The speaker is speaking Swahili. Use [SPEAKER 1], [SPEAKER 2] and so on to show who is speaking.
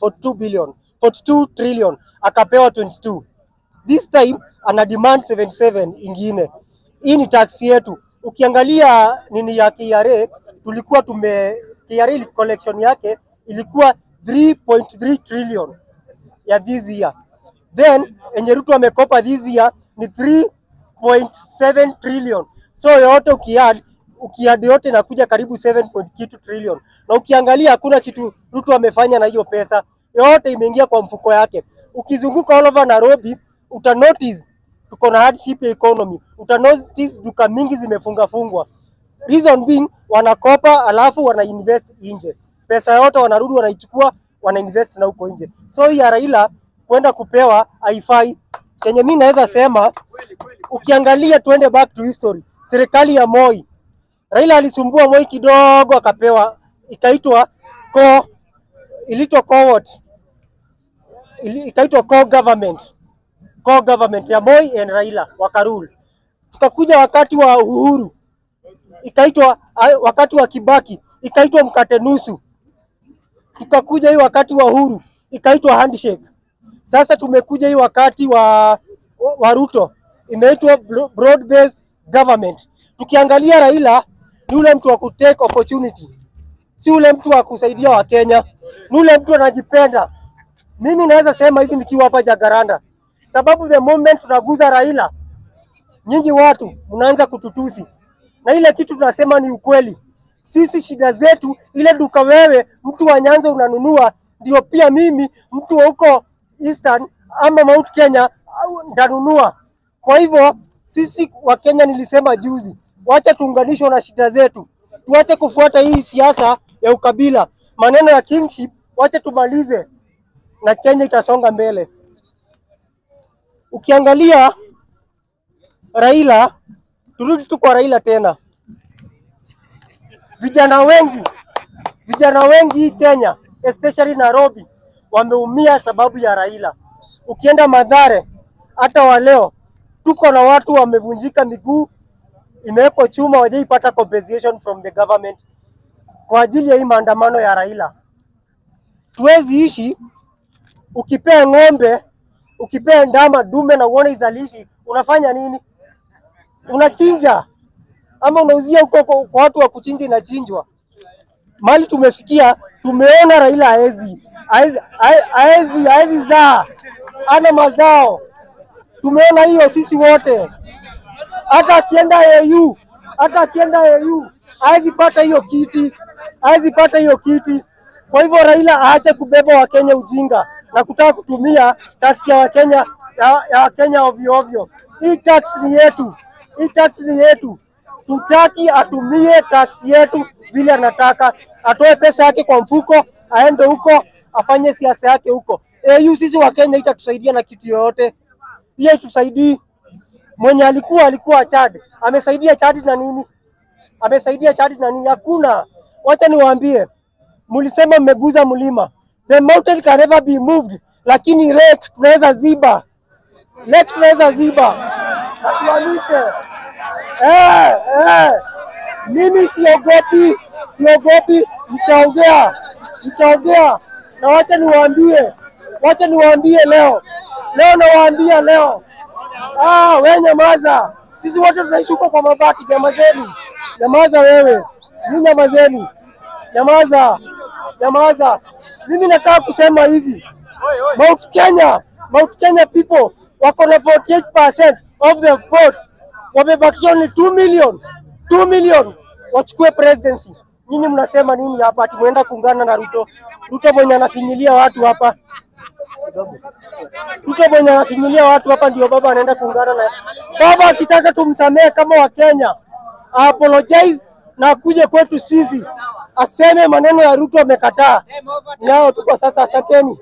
[SPEAKER 1] 42 billion, 42 trillion akapewa 22. This time ana demand 77 ingine. Hii ni tax yetu. Ukiangalia nini ya KRA tulikuwa tume KRA collection yake ilikuwa 3.3 trillion ya this year. Then enye Ruto amekopa this year ni 3.7 trillion. So yote ukiadd ukiadd yote inakuja karibu 7 point kitu trillion. Na ukiangalia hakuna kitu Ruto amefanya na hiyo pesa. Yote imeingia kwa mfuko yake. Ukizunguka all over Nairobi uta notice tuko na hardship ya economy. Uta notice duka mingi zimefunga fungwa. Reason being wanakopa alafu wana invest nje. Pesa yote wanarudi wanaichukua wana invest na huko nje. So hii ya Raila kwenda kupewa haifai. Kenye mimi naweza sema ukiangalia, twende back to history. Serikali ya Moi, Raila alisumbua Moi kidogo, akapewa ikaitwa co ilitwa co what ikaitwa co government co government ya Moi and Raila wakarule. Tukakuja wakati wa Uhuru ikaitwa wakati wa Kibaki ikaitwa mkate nusu. Tukakuja hii wakati wa Uhuru ikaitwa handshake. Sasa tumekuja hii wakati wa, wa, wa Ruto imeitwa broad based government. Tukiangalia Raila ni ule mtu wa kutake opportunity, si ule mtu wa kusaidia Wakenya, ni ule mtu anajipenda. Mimi naweza sema hivi nikiwa hapa Jagaranda, sababu the moment tunaguza Raila, nyinyi watu mnaanza kututusi, na ile kitu tunasema ni ukweli. Sisi shida zetu, ile duka wewe mtu wa Nyanza unanunua, ndio pia mimi mtu wa huko Eastern ama Mount Kenya ndanunua. Kwa hivyo sisi wa Kenya, nilisema juzi, wacha tuunganishwe na shida zetu, tuache kufuata hii siasa ya ukabila, maneno ya kinship, wacha tumalize na Kenya itasonga mbele. Ukiangalia Raila, turudi tu kwa Raila tena, vijana wengi vijana wengi Kenya especially Nairobi wameumia sababu ya Raila. Ukienda Madhare hata wa leo tuko na watu wamevunjika miguu, imewekwa chuma, wajaipata compensation from the government kwa ajili ya hii maandamano ya Raila. Tuwezi ishi ukipea ng'ombe, ukipea ndama dume na uone izalishi, unafanya nini? Unachinja ama unauzia huko kwa watu wa kuchinja, inachinjwa mali tumefikia, tumeona Raila aezi aezi haezi zaa ana mazao, tumeona hiyo sisi wote. Hata akienda AU, hata akienda AU hawezi pata hiyo kiti, hawezi pata hiyo kiti. Kwa hivyo Raila aache kubeba Wakenya ujinga na kutaka kutumia tax ya Wakenya ya, ya Wakenya ovyo ovyo. Hii tax ni yetu, hii tax ni yetu. Tutaki atumie tax yetu vile anataka, atoe pesa yake kwa mfuko, aende huko afanye siasa yake huko. AU sisi Wakenya itatusaidia na kitu yoyote, hiyo itusaidii. Mwenye alikuwa alikuwa Chad, amesaidia Chad na nini? Amesaidia Chad na nini? Hakuna. Wacha niwaambie, mlisema mmeguza mlima, the mountain can never be moved, lakini lake tunaweza ziba, lake tunaweza ziba, atuamishe Eh, eh. Mimi siogopi, siogopi, nitaongea, nitaongea na wacha niwaambie, wacha niwaambie leo, leo nawaambia leo. Ah, we nyamaza, sisi wote tunaishi huko kwa mabati. Nyamazeni, nyamaza wewe, ni nyamazeni, nyamaza, nyamaza. Mimi nataka kusema hivi, Mount Kenya, Mount Kenya people wako na 48% of the votes. Wamebakisha ni 2 million. 2 million. Wachukue presidency. Nyinyi mnasema nini hapa? Ati muenda kuungana na Ruto? Ruto mwenye anafinyilia watu hapa, Ruto mwenye anafinyilia watu hapa ndio baba anaenda kuungana na baba. Akitaka tumsamehe kama Wakenya, apologize na akuje kwetu sisi aseme maneno ya Ruto amekataa. Nao tuko sasa, asanteni.